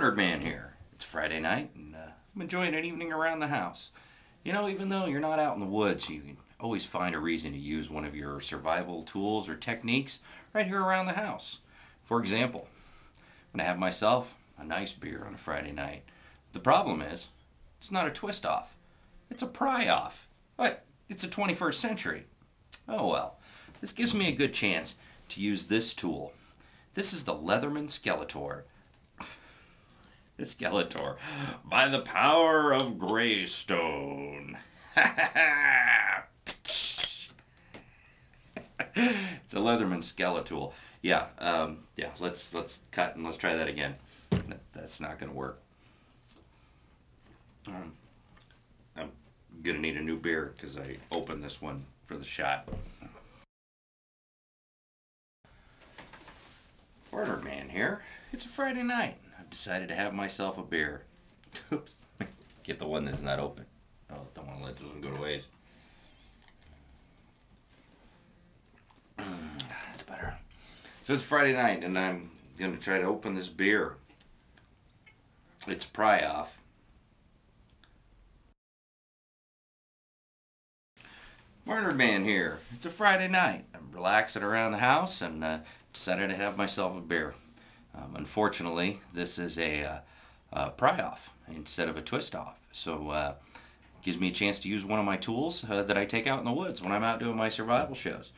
Man here. It's Friday night, and uh, I'm enjoying an evening around the house. You know, even though you're not out in the woods, you can always find a reason to use one of your survival tools or techniques right here around the house. For example, I'm going to have myself a nice beer on a Friday night. The problem is, it's not a twist off, it's a pry off. What? It's the 21st century. Oh well. This gives me a good chance to use this tool. This is the Leatherman Skeletor. Skeletor. By the power of Greystone. it's a Leatherman Skeletor. Yeah, um, yeah. Let's let's cut and let's try that again. That's not gonna work. Um, I'm gonna need a new beer because I opened this one for the shot. Barnard Man here. It's a Friday night. Decided to have myself a beer. Oops. Get the one that's not open. Oh, don't want to let this one go to waste. That's better. So it's Friday night, and I'm going to try to open this beer. It's pry off. Barnard Man here. It's a Friday night. I'm relaxing around the house and uh, decided to have myself a beer. Um, unfortunately, this is a uh, uh, pry off instead of a twist off. So uh, gives me a chance to use one of my tools uh, that I take out in the woods when I'm out doing my survival shows.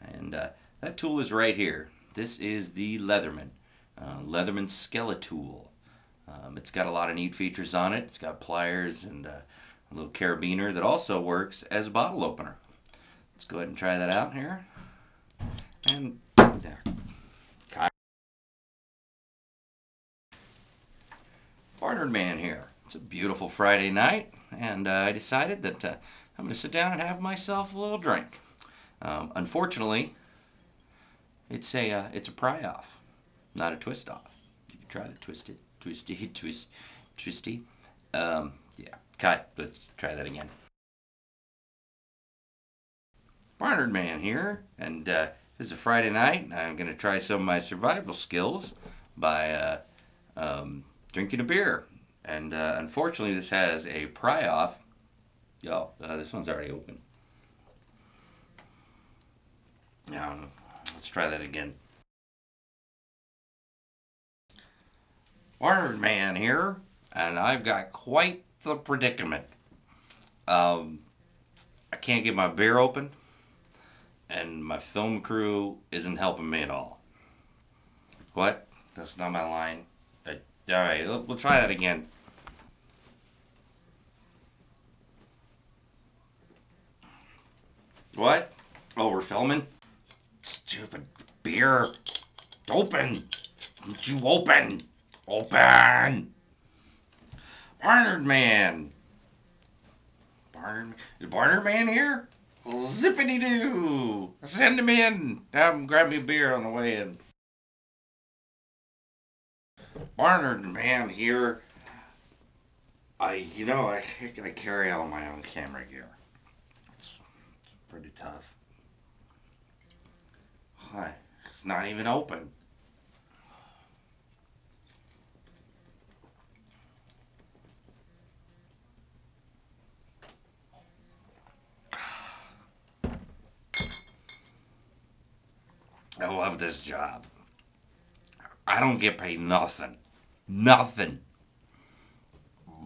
And uh, that tool is right here. This is the Leatherman, uh, Leatherman Skeletool. Um, it's got a lot of neat features on it. It's got pliers and uh, a little carabiner that also works as a bottle opener. Let's go ahead and try that out here. And there. Barnard Man here. It's a beautiful Friday night, and uh, I decided that uh, I'm going to sit down and have myself a little drink. Um, unfortunately, it's a uh, it's a pry off, not a twist off. You can try to twist it, twisty, twist, twisty. Um, yeah, cut. Let's try that again. Barnard Man here, and uh, this is a Friday night, and I'm going to try some of my survival skills by uh, um, drinking a beer. And uh, unfortunately, this has a pry off. Yo, uh, this one's already open. Now, let's try that again. Barnard Man here, and I've got quite the predicament. Um, I can't get my beer open and my film crew isn't helping me at all. What? That's not my line. Uh, all right, we'll try that again. What? Oh, we're filming? Stupid beer. Open. Don't you open. Open. Barnard Man. Barnard, is Barnard Man here? Zippity doo! Send him in! Have him grab me a beer on the way in. Barnard man here. I, you know, I, I carry all my own camera gear. Pretty tough. Hi, it's not even open. I love this job. I don't get paid nothing. Nothing.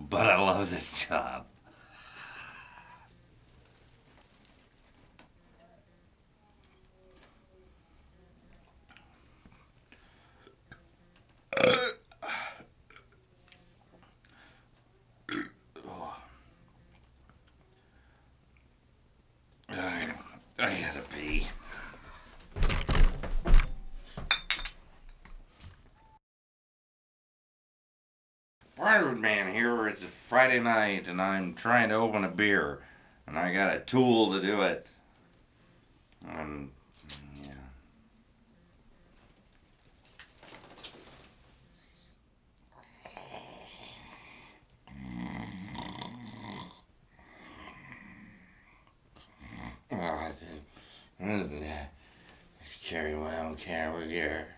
But I love this job. I, I gotta pee. Barnard Man here. It's a Friday night and I'm trying to open a beer. And I got a tool to do it. Um, yeah. Oh, I just- carry my own camera gear.